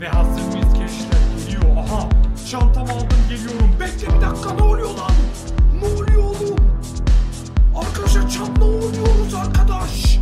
Ve hazır mıyız gençler? Geliyor. Aha. Çantamı aldım geliyorum. Bekle bir dakika ne oluyor lan? Ne oluyor oğlum? Arkadaşlar çam ne oluyoruz arkadaş?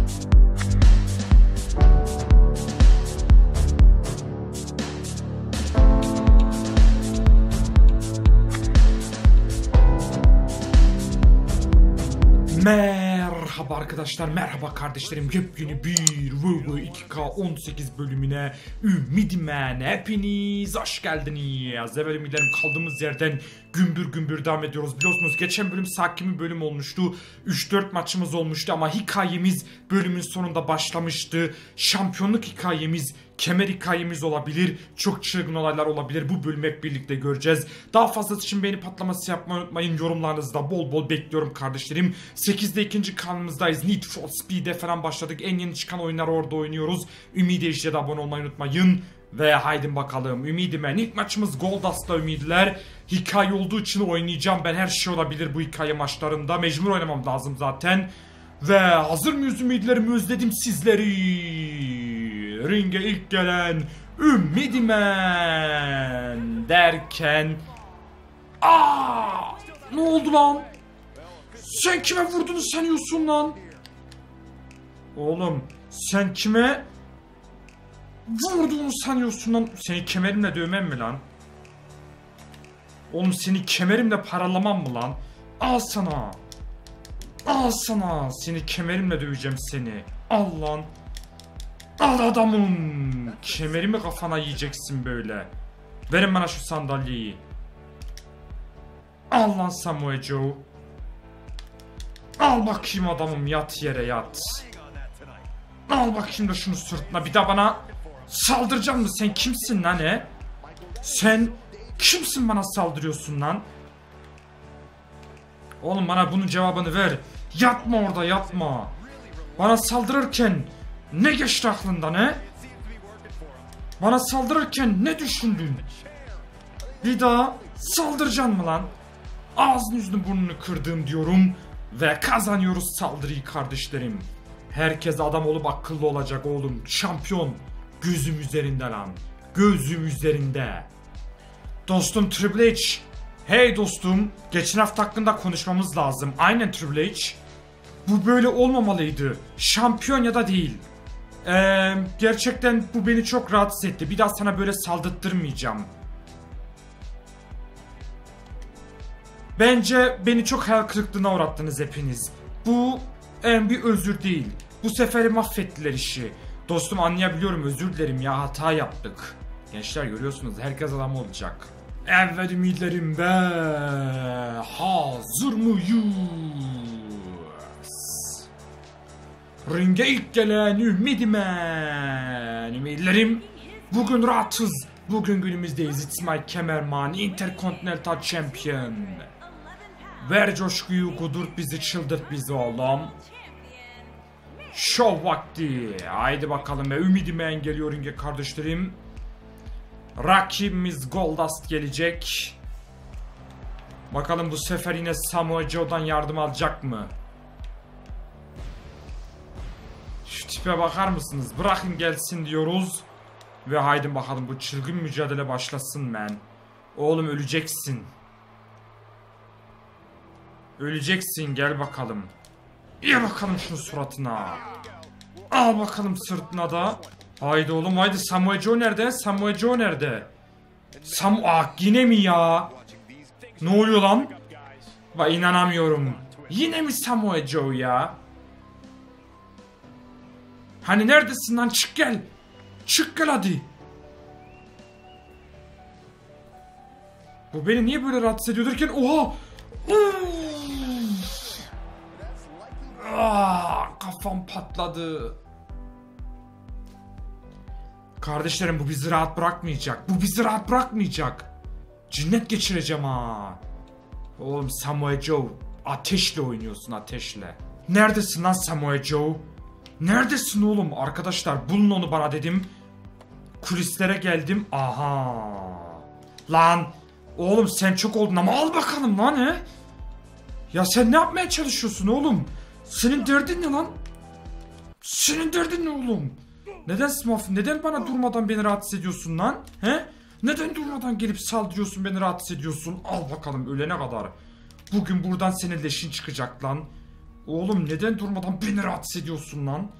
Merhaba arkadaşlar, merhaba kardeşlerim. Yepyeni bir WW 2K 18 bölümüne Ümidimen hepiniz hoş geldiniz. Evvel ümitlerim kaldığımız yerden gümbür gümbür devam ediyoruz. Biliyorsunuz geçen bölüm sakin bir bölüm olmuştu. 3-4 maçımız olmuştu ama hikayemiz bölümün sonunda başlamıştı. Şampiyonluk hikayemiz kemer hikayemiz olabilir. Çok çılgın olaylar olabilir. Bu bölümü hep birlikte göreceğiz. Daha fazlası için beğeni patlaması yapmayı unutmayın. Yorumlarınızı da bol bol bekliyorum kardeşlerim. 8'de ikinci kanalımızdayız. Need for Speed'e falan başladık. En yeni çıkan oyunları orada oynuyoruz. Ümidi de abone olmayı unutmayın. Ve haydi bakalım Ümidime. İlk maçımız Goldust'la Ümidiler. Hikaye olduğu için oynayacağım. Ben her şey olabilir bu hikaye maçlarında. Mecbur oynamam lazım zaten. Ve hazır mıyız ümidilerimi özledim sizleri. Ringe ilk gelen Ümidimen derken Aa! Ne oldu lan? Sen kime vurduğunu sanıyorsun lan? Oğlum sen kime vurduğunu sanıyorsun lan? Seni kemerimle dövmem mi lan? Oğlum seni kemerimle paralamam mı lan? Al sana. Al sana. Seni kemerimle döveceğim seni. Al lan. Al adamım. Kemerimi kafana yiyeceksin böyle. Verin bana şu sandalyeyi. Al lan Samuel Joe. Al bakayım adamım yat yere yat. Al bakayım da şunu sırtına bir daha bana saldıracaksın mı sen kimsin lan he? Sen kimsin bana saldırıyorsun lan? Oğlum bana bunun cevabını ver. Yatma orada yatma. Bana saldırırken ne geçti aklından he? Bana saldırırken ne düşündün? Bir daha saldıracaksın mı lan? Ağzını yüzünü burnunu kırdım diyorum ve kazanıyoruz saldırıyı kardeşlerim. Herkes adam olup akıllı olacak oğlum. Şampiyon. Gözüm üzerinde lan. Gözüm üzerinde. Dostum Triple H. Hey dostum. Geçen hafta hakkında konuşmamız lazım. Aynen Triple H. Bu böyle olmamalıydı. Şampiyon ya da değil. Ee, gerçekten bu beni çok rahatsız etti. Bir daha sana böyle saldırttırmayacağım. Bence beni çok hayal kırıklığına uğrattınız hepiniz. Bu en bir özür değil. Bu seferi mahvettiler işi. Dostum anlayabiliyorum özür dilerim ya hata yaptık. Gençler görüyorsunuz herkes adam olacak. Evet ümitlerim be. Hazır mıyız? Ringe ilk gelen ümidimen. Ümitlerim bugün rahatız. Bugün günümüzdeyiz. It's my kemerman. Intercontinental Champion. Ver coşkuyu kudurt bizi çıldırt bizi oğlum. Şov vakti. Haydi bakalım ve ümidime geliyor ringe kardeşlerim. Rakibimiz Goldust gelecek. Bakalım bu sefer yine Samoa Joe'dan yardım alacak mı? Şu tipe bakar mısınız? Bırakın gelsin diyoruz. Ve haydi bakalım bu çılgın mücadele başlasın men. Oğlum öleceksin. Öleceksin gel bakalım. İyi bakalım şunun suratına. Al bakalım sırtına da. Haydi oğlum haydi Samuel Joe nerede? Samuel Joe nerede? Sam ah yine mi ya? Ne oluyor lan? Bak inanamıyorum. Yine mi Samuel Joe ya? Hani neredesin lan çık gel. Çık gel hadi. Bu beni niye böyle rahatsız ediyor derken oha. Ah, kafam patladı. Kardeşlerim bu bizi rahat bırakmayacak. Bu bizi rahat bırakmayacak. Cinnet geçireceğim ha. Oğlum Samuel Joe ateşle oynuyorsun ateşle. Neredesin lan Samuel Joe? Neredesin oğlum? Arkadaşlar bulun onu bana dedim. Kulislere geldim. Aha. Lan oğlum sen çok oldun ama al bakalım lan he. Ya sen ne yapmaya çalışıyorsun oğlum? Senin derdin ne lan? Senin derdin ne oğlum? Neden Smurf? Neden bana durmadan beni rahatsız ediyorsun lan? He? Neden durmadan gelip saldırıyorsun beni rahatsız ediyorsun? Al bakalım ölene kadar. Bugün buradan senin leşin çıkacak lan. Oğlum neden durmadan beni rahatsız ediyorsun lan?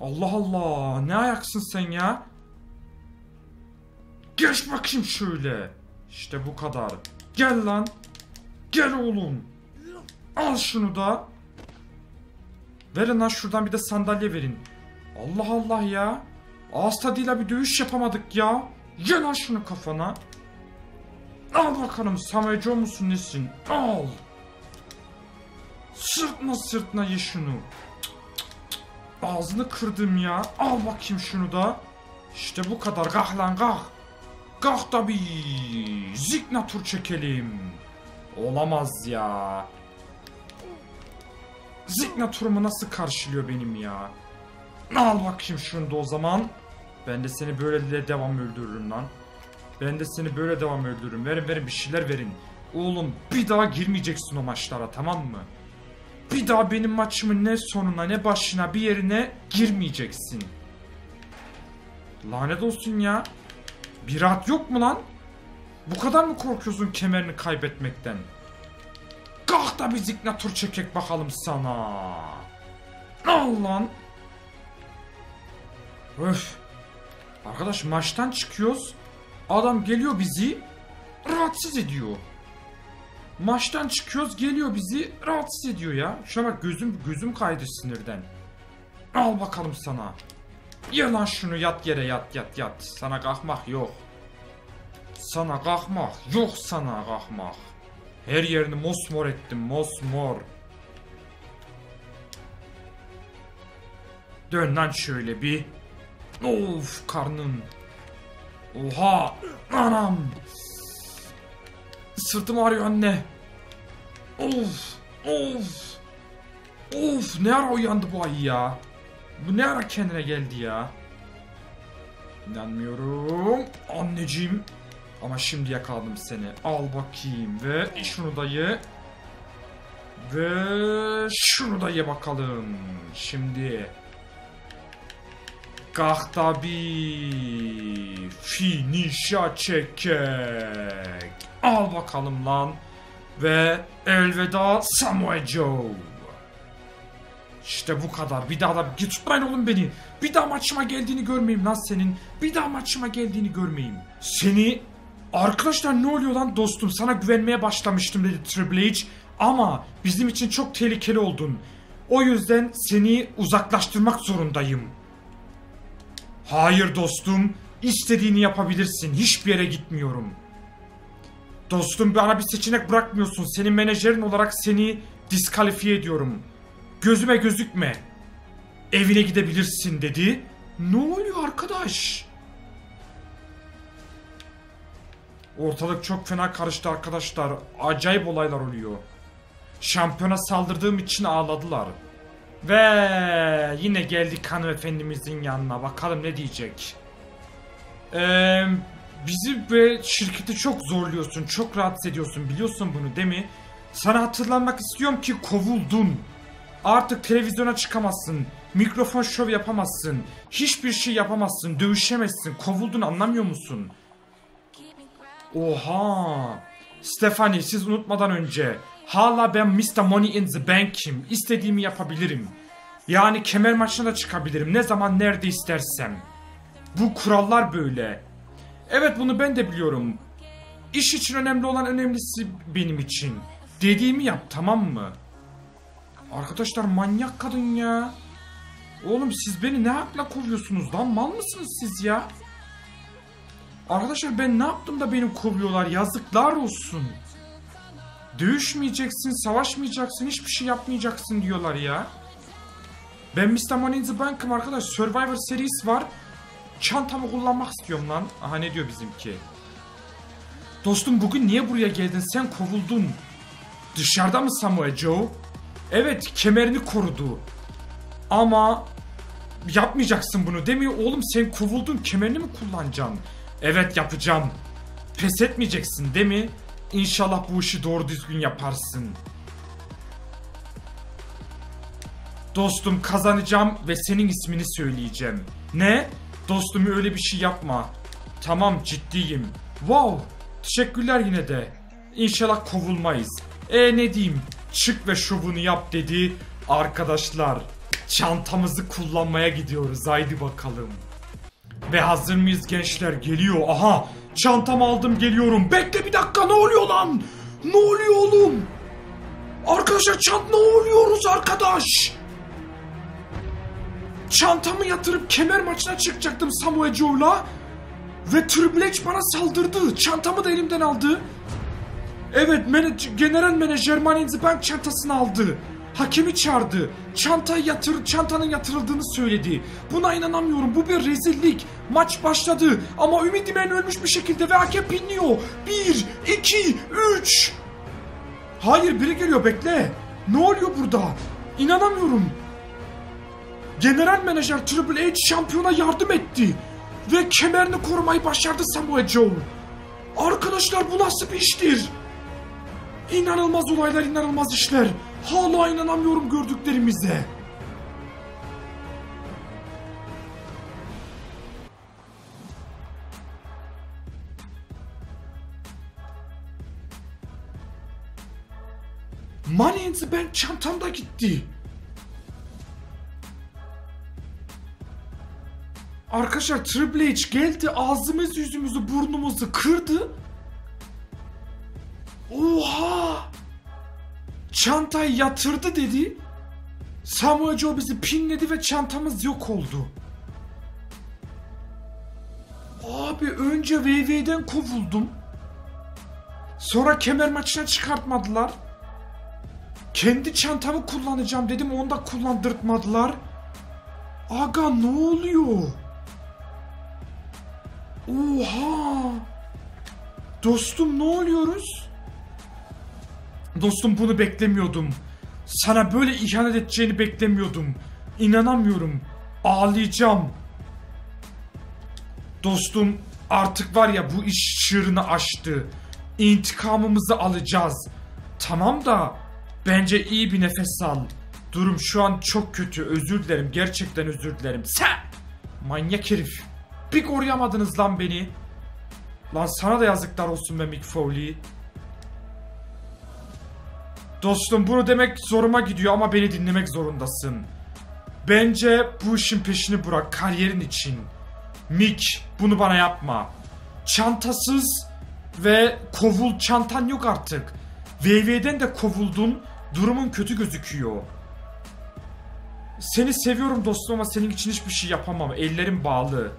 Allah Allah ne ayaksın sen ya? Geç bakayım şöyle. İşte bu kadar. Gel lan. Gel oğlum. Al şunu da. Verin lan şuradan bir de sandalye verin. Allah Allah ya. Ağız tadıyla bir dövüş yapamadık ya. Ye lan şunu kafana. Al bakalım Samuel Joe musun nesin? Al. Sırtına sırtına ye şunu. Ağzını kırdım ya. Al bakayım şunu da. İşte bu kadar. Kalk lan kalk. Kalk tabi. Zignatur çekelim. Olamaz ya. Zignaturumu nasıl karşılıyor benim ya? Al bakayım şunu da o zaman. Ben de seni böyle de devam öldürürüm lan. Ben de seni böyle devam öldürürüm. Verin verin bir şeyler verin. Oğlum bir daha girmeyeceksin o maçlara tamam mı? Bir daha benim maçımın ne sonuna ne başına bir yerine girmeyeceksin. Lanet olsun ya. Bir rahat yok mu lan? Bu kadar mı korkuyorsun kemerini kaybetmekten? Kalk da bir ziknatur çekek bakalım sana. Al lan. Öf. Arkadaş maçtan çıkıyoruz. Adam geliyor bizi rahatsız ediyor. Maçtan çıkıyoruz geliyor bizi rahatsız ediyor ya. Şuna bak gözüm gözüm kaydı sinirden. Al bakalım sana. Ye lan şunu yat yere yat yat yat. Sana kalkmak yok. Sana kalkmak yok sana kalkmak. Her yerini mosmor ettim mosmor. Dön lan şöyle bir. Of karnım. Oha anam. Sırtım ağrıyor anne. Of of. Of ne ara uyandı bu ayı ya. Bu ne ara kendine geldi ya. İnanmıyorum. Anneciğim. Ama şimdi yakaladım seni. Al bakayım ve şunu da ye. Ve şunu da ye bakalım. Şimdi. Kalk tabi. Finişa çekek. Al bakalım lan. Ve elveda Samoa Joe. İşte bu kadar. Bir daha da tutmayın oğlum beni. Bir daha maçıma geldiğini görmeyeyim lan senin. Bir daha maçıma geldiğini görmeyeyim. Seni Arkadaşlar ne oluyor lan dostum sana güvenmeye başlamıştım dedi Triple H ama bizim için çok tehlikeli oldun. O yüzden seni uzaklaştırmak zorundayım. Hayır dostum istediğini yapabilirsin hiçbir yere gitmiyorum. Dostum bana bir seçenek bırakmıyorsun senin menajerin olarak seni diskalifiye ediyorum. Gözüme gözükme. Evine gidebilirsin dedi. Ne oluyor arkadaş? Ortalık çok fena karıştı arkadaşlar. Acayip olaylar oluyor. Şampiyona saldırdığım için ağladılar. Ve yine geldik hanımefendimizin yanına. Bakalım ne diyecek. Ee, bizi ve şirketi çok zorluyorsun. Çok rahatsız ediyorsun. Biliyorsun bunu değil mi? Sana hatırlanmak istiyorum ki kovuldun. Artık televizyona çıkamazsın. Mikrofon şov yapamazsın. Hiçbir şey yapamazsın. Dövüşemezsin. Kovuldun anlamıyor musun? Oha. Stephanie siz unutmadan önce hala ben Mr. Money in the Bank'im. İstediğimi yapabilirim. Yani kemer maçına da çıkabilirim. Ne zaman nerede istersem. Bu kurallar böyle. Evet bunu ben de biliyorum. İş için önemli olan önemlisi benim için. Dediğimi yap tamam mı? Arkadaşlar manyak kadın ya. Oğlum siz beni ne hakla kovuyorsunuz lan? Mal mısınız siz ya? Arkadaşlar ben ne yaptım da beni kovuyorlar yazıklar olsun. Dövüşmeyeceksin, savaşmayacaksın, hiçbir şey yapmayacaksın diyorlar ya. Ben Mr. Money Bank'ım arkadaş. Survivor serisi var. Çantamı kullanmak istiyorum lan. Aha ne diyor bizimki. Dostum bugün niye buraya geldin? Sen kovuldun. Dışarıda mı Samuel Joe? Evet kemerini korudu. Ama yapmayacaksın bunu mi? Oğlum sen kovuldun kemerini mi kullanacaksın? Evet yapacağım. Pes etmeyeceksin değil mi? İnşallah bu işi doğru düzgün yaparsın. Dostum kazanacağım ve senin ismini söyleyeceğim. Ne? Dostum öyle bir şey yapma. Tamam ciddiyim. Wow. Teşekkürler yine de. İnşallah kovulmayız. E ne diyeyim? Çık ve şovunu yap dedi. Arkadaşlar çantamızı kullanmaya gidiyoruz. Haydi bakalım. Ve hazır mıyız gençler? Geliyor. Aha çantamı aldım geliyorum. Bekle bir dakika ne oluyor lan? Ne oluyor oğlum? Arkadaşlar çant ne oluyoruz arkadaş? Çantamı yatırıp kemer maçına çıkacaktım Samuel Joe'la. Ve Triple H bana saldırdı. Çantamı da elimden aldı. Evet, mene- general menajer Money in the Bank çantasını aldı. Hakemi çağırdı. Çantayı yatır, çantanın yatırıldığını söyledi. Buna inanamıyorum. Bu bir rezillik. Maç başladı ama Ümit İmen ölmüş bir şekilde ve hakem pinliyor. Bir, iki, üç. Hayır biri geliyor bekle. Ne oluyor burada? İnanamıyorum. General menajer Triple H şampiyona yardım etti. Ve kemerini korumayı başardı Samoa Joe. Arkadaşlar bu nasıl bir iştir? İnanılmaz olaylar, inanılmaz işler. Hala inanamıyorum gördüklerimize. Money in the Bank çantamda gitti. Arkadaşlar Triple H geldi ağzımız yüzümüzü burnumuzu kırdı. Çantayı yatırdı dedi. Samoa Joe bizi pinledi ve çantamız yok oldu. Abi önce WWE'den kovuldum. Sonra kemer maçına çıkartmadılar. Kendi çantamı kullanacağım dedim onu da kullandırtmadılar. Aga ne oluyor? Oha! Dostum ne oluyoruz? Dostum bunu beklemiyordum. Sana böyle ihanet edeceğini beklemiyordum. İnanamıyorum. Ağlayacağım. Dostum artık var ya bu iş çığırını açtı. İntikamımızı alacağız. Tamam da bence iyi bir nefes al. Durum şu an çok kötü. Özür dilerim. Gerçekten özür dilerim. Sen! Manyak herif. Bir koruyamadınız lan beni. Lan sana da yazıklar olsun be Mick Foley. Dostum bunu demek zoruma gidiyor ama beni dinlemek zorundasın. Bence bu işin peşini bırak kariyerin için. Mick bunu bana yapma. Çantasız ve kovul çantan yok artık. VV'den de kovuldun. Durumun kötü gözüküyor. Seni seviyorum dostum ama senin için hiçbir şey yapamam. Ellerim bağlı.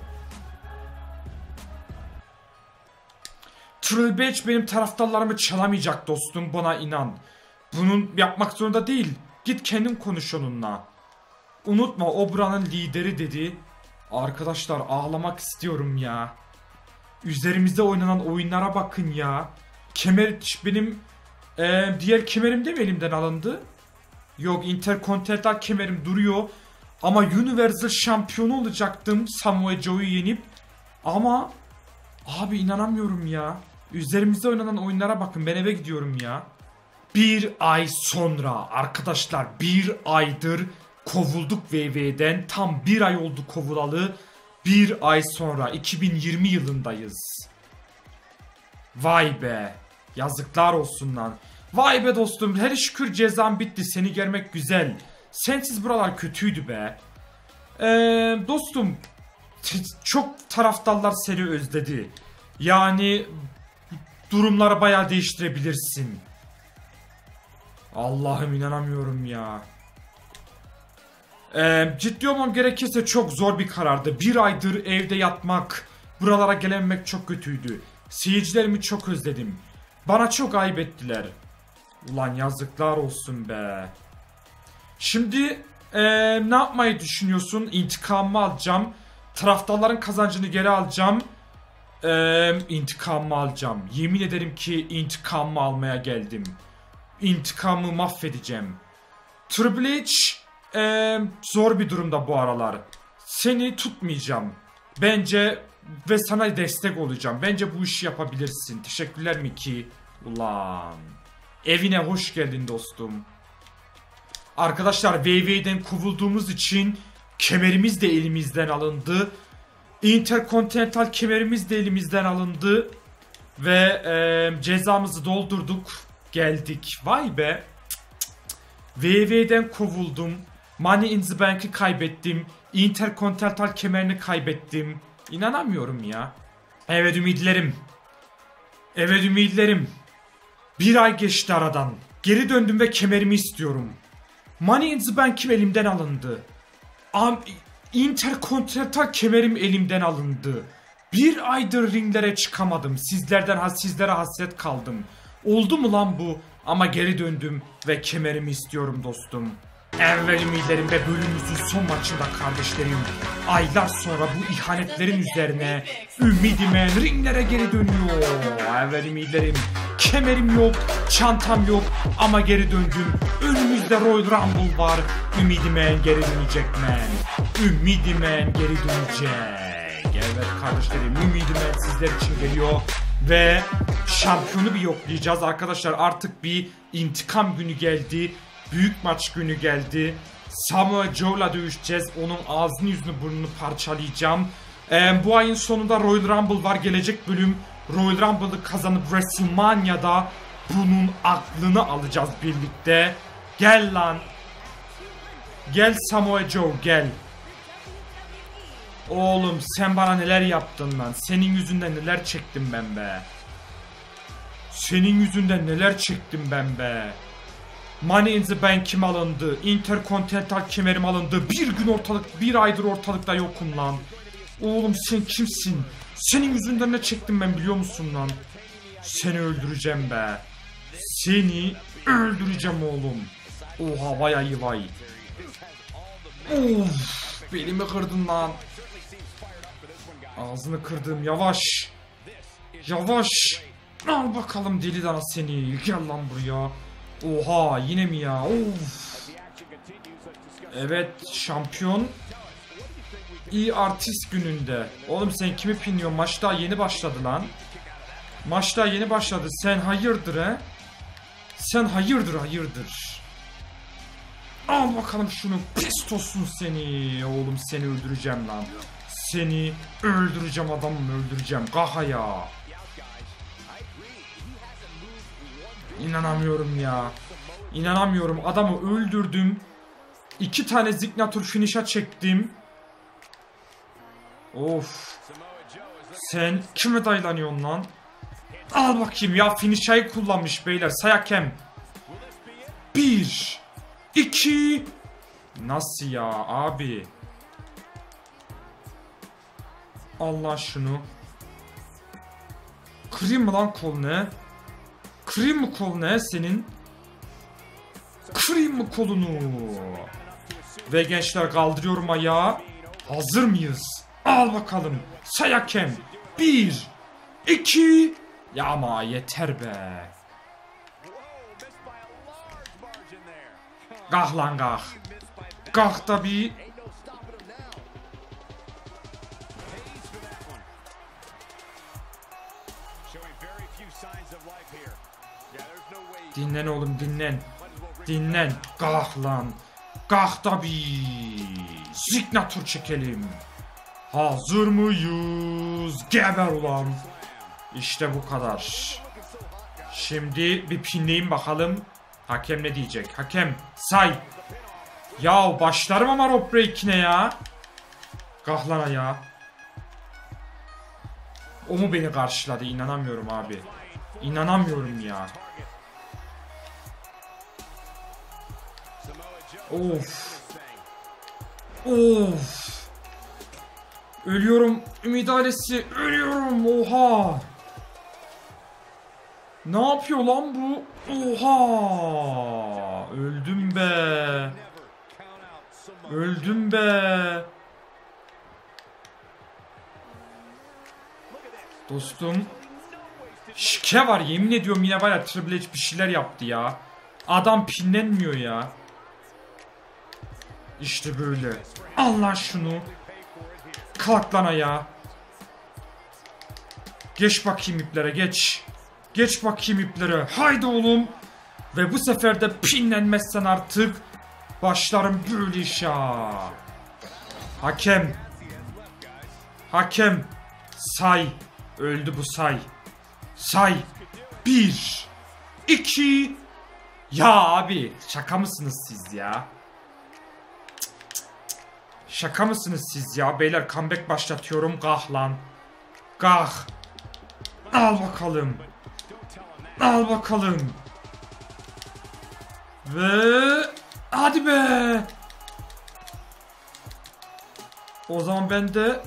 Triple H benim taraftarlarımı çalamayacak dostum buna inan. Bunun yapmak zorunda değil. Git kendin konuş onunla. Unutma o buranın lideri dedi. Arkadaşlar ağlamak istiyorum ya. Üzerimizde oynanan oyunlara bakın ya. Kemer benim e, diğer kemerim de mi elimden alındı? Yok Intercontinental kemerim duruyor. Ama Universal şampiyonu olacaktım Samoa Joe'yu yenip. Ama abi inanamıyorum ya. Üzerimizde oynanan oyunlara bakın ben eve gidiyorum ya. Bir ay sonra arkadaşlar bir aydır kovulduk VV'den. Tam bir ay oldu kovulalı. Bir ay sonra 2020 yılındayız. Vay be. Yazıklar olsun lan. Vay be dostum her şükür cezam bitti seni görmek güzel. Sensiz buralar kötüydü be. Ee, dostum çok taraftarlar seni özledi. Yani durumları bayağı değiştirebilirsin. Allah'ım inanamıyorum ya. Ee, ciddi olmam gerekirse çok zor bir karardı. Bir aydır evde yatmak, buralara gelememek çok kötüydü. Seyircilerimi çok özledim. Bana çok ayıp ettiler. Ulan yazıklar olsun be. Şimdi ee, ne yapmayı düşünüyorsun? İntikamımı alacağım. Taraftarların kazancını geri alacağım. Ee, intikamımı alacağım. Yemin ederim ki intikamımı almaya geldim. İntikamımı mahvedeceğim. Triple H ee, zor bir durumda bu aralar. Seni tutmayacağım. Bence ve sana destek olacağım. Bence bu işi yapabilirsin. Teşekkürler Miki. Ulan. Evine hoş geldin dostum. Arkadaşlar VV'den kovulduğumuz için kemerimiz de elimizden alındı. Intercontinental kemerimiz de elimizden alındı. Ve e, cezamızı doldurduk. Geldik. Vay be. VV'den kovuldum. Money in the Bank'ı kaybettim. Intercontinental kemerini kaybettim. İnanamıyorum ya. Evet ümitlerim. Evet ümitlerim. Bir ay geçti aradan. Geri döndüm ve kemerimi istiyorum. Money in the Bank'im elimden alındı. Am Intercontinental kemerim elimden alındı. Bir aydır ringlere çıkamadım. Sizlerden has sizlere hasret kaldım. Oldu mu lan bu? Ama geri döndüm ve kemerimi istiyorum dostum. Evvel ümitlerim ve bölümümüzün son maçında kardeşlerim. Aylar sonra bu ihanetlerin üzerine ümidime ringlere geri dönüyor. Evvel ümitlerim. Kemerim yok, çantam yok ama geri döndüm. Önümüzde Royal Rumble var. Ümidime geri dönecek men. Ümidime geri dönecek. Evet kardeşlerim Ümidime sizler için geliyor. Ve şampiyonu bir yoklayacağız arkadaşlar artık bir intikam günü geldi. Büyük maç günü geldi. Samoa Joe'la dövüşeceğiz. Onun ağzını yüzünü burnunu parçalayacağım. Ee, bu ayın sonunda Royal Rumble var. Gelecek bölüm Royal Rumble'ı kazanıp WrestleMania'da bunun aklını alacağız birlikte. Gel lan. Gel Samoa Joe gel. Oğlum sen bana neler yaptın lan. Senin yüzünden neler çektim ben be. Senin yüzünden neler çektim ben be. Money in the Bank'im alındı. Intercontinental kemerim alındı. Bir gün ortalık, bir aydır ortalıkta yokum lan. Oğlum sen kimsin? Senin yüzünden ne çektim ben biliyor musun lan? Seni öldüreceğim be. Seni öldüreceğim oğlum. Oha vay ayı vay. Of, belimi kırdın lan. Ağzını kırdım yavaş. Yavaş. Al bakalım deli dana seni. Gel lan buraya. Oha yine mi ya? Of. Evet şampiyon. İyi artist gününde. Oğlum sen kimi pinliyorsun? Maç daha yeni başladı lan. Maç daha yeni başladı. Sen hayırdır he? Sen hayırdır hayırdır. Al bakalım şunu pis tosun seni. Oğlum seni öldüreceğim lan. Seni öldüreceğim adamım öldüreceğim. Kaha İnanamıyorum ya. İnanamıyorum. Adamı öldürdüm. İki tane Zignatur finish'a çektim. Of. Sen kime daylanıyorsun lan? Al bakayım ya finish'ayı kullanmış beyler. Sayakem. Bir. iki. Nasıl ya abi? Allah şunu. Kırayım mı lan kol ne? Kırayım mı kol ne senin? Kırayım mı kolunu? Ve gençler kaldırıyorum ayağı. Hazır mıyız? Al bakalım. Sayakem. Bir. iki. Ya ama yeter be. Kalk lan kalk. Kalk da bir. Dinlen oğlum dinlen. Dinlen. Kalk lan. Kalk da bir. Signatur çekelim. Hazır mıyız? Geber ulan. İşte bu kadar. Şimdi bir pinleyin bakalım. Hakem ne diyecek? Hakem say. Ya başlarım ama rope break'ine ya. Kahlana ya. O mu beni karşıladı? İnanamıyorum abi. İnanamıyorum ya. Of. Of. Ölüyorum. Ümit ailesi. Ölüyorum. Oha. Ne yapıyor lan bu? Oha. Öldüm be. Öldüm be. Dostum. Şike var yemin ediyorum yine var ya Triple H bir şeyler yaptı ya. Adam pinlenmiyor ya. İşte böyle. Allah şunu. Kalk lan ayağa. Geç bakayım iplere geç. Geç bakayım iplere. Haydi oğlum. Ve bu sefer de pinlenmezsen artık Başlarım böyle işe. Hakem. Hakem. Say. Öldü bu say. Say. Bir. iki. Ya abi şaka mısınız siz ya? Şaka mısınız siz ya? Beyler comeback başlatıyorum. Kah lan. Kah. Al bakalım. Al bakalım. Ve hadi be. O zaman ben de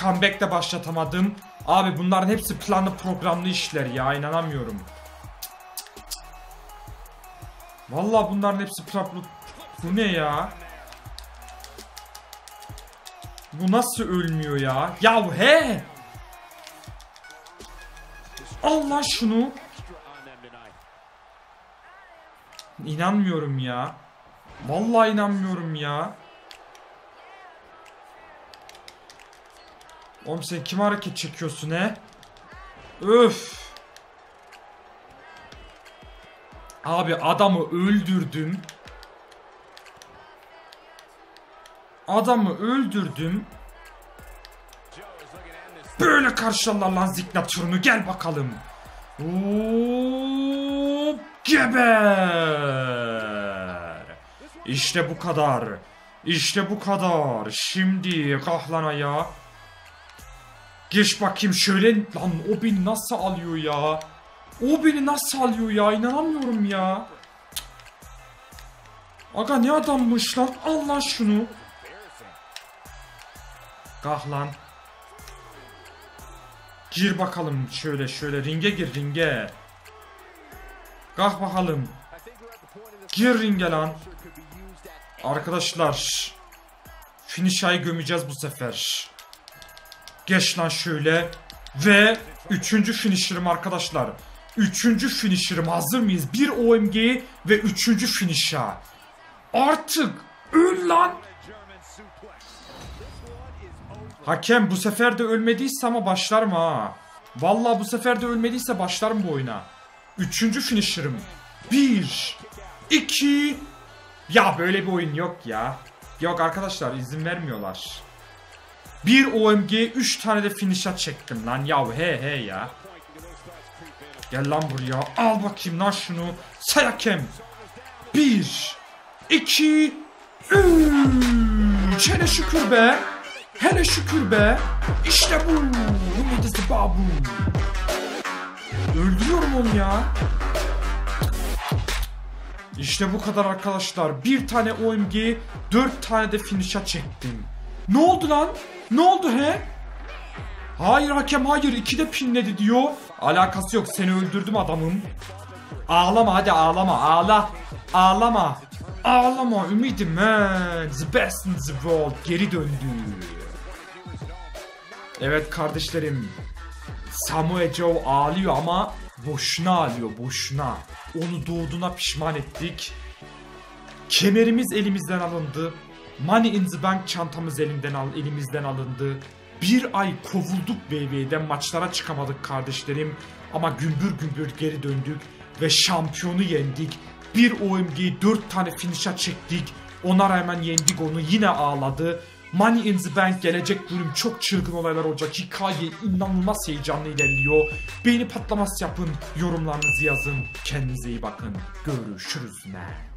comeback de başlatamadım. Abi bunların hepsi planlı programlı işler ya inanamıyorum. Vallahi bunların hepsi planlı. Bu ne ya? Bu nasıl ölmüyor ya? Ya he! Allah şunu. İnanmıyorum ya. Vallahi inanmıyorum ya. Oğlum sen kime hareket çekiyorsun he? Öf. Abi adamı öldürdüm. Adamı öldürdüm. Böyle karşılarlar lan zignatürünü gel bakalım. Hop, geber. İşte bu kadar. İşte bu kadar. Şimdi kalk lan ayağa. Geç bakayım şöyle lan o beni nasıl alıyor ya? O beni nasıl alıyor ya? İnanamıyorum ya. Aga ne adammış lan? Al lan şunu. Kalk lan. Gir bakalım şöyle şöyle ringe gir ringe. Kalk bakalım. Gir ringe lan. Arkadaşlar. Finisha'yı gömeceğiz bu sefer. Geç lan şöyle. Ve üçüncü finisher'ım arkadaşlar. Üçüncü finisher'ım hazır mıyız? Bir OMG ve üçüncü finisher. Artık öl lan. Hakem bu sefer de ölmediyse ama başlarım ha. Vallahi bu sefer de ölmediyse başlarım bu oyuna. Üçüncü finisher'ım. Bir. iki. Ya böyle bir oyun yok ya. Yok arkadaşlar izin vermiyorlar. Bir OMG 3 tane de finisher çektim lan. Ya he he ya. Gel lan buraya. Al bakayım lan şunu. Say hakem. Bir. iki, Üç. Hele şükür be. Hele şükür be. İşte bu. Ümidisi babu. Öldürüyorum onu ya. İşte bu kadar arkadaşlar. Bir tane OMG, dört tane de finisher çektim. Ne oldu lan? Ne oldu he? Hayır hakem hayır. iki de pinledi diyor. Alakası yok. Seni öldürdüm adamım. Ağlama hadi ağlama. Ağla. Ağlama. Ağlama ümidim man. The best in the world. Geri döndü. Evet kardeşlerim. Samuel Joe ağlıyor ama boşuna ağlıyor boşuna. Onu doğduğuna pişman ettik. Kemerimiz elimizden alındı. Money in the Bank çantamız elinden al, elimizden alındı. Bir ay kovulduk BB'den maçlara çıkamadık kardeşlerim. Ama gümbür gümbür geri döndük ve şampiyonu yendik. Bir OMG 4 tane finish'a çektik. Ona rağmen yendik onu yine ağladı. Money in the Bank gelecek bölüm çok çılgın olaylar olacak. Hikaye inanılmaz heyecanlı ilerliyor. Beğeni patlaması yapın. Yorumlarınızı yazın. Kendinize iyi bakın. Görüşürüz ne.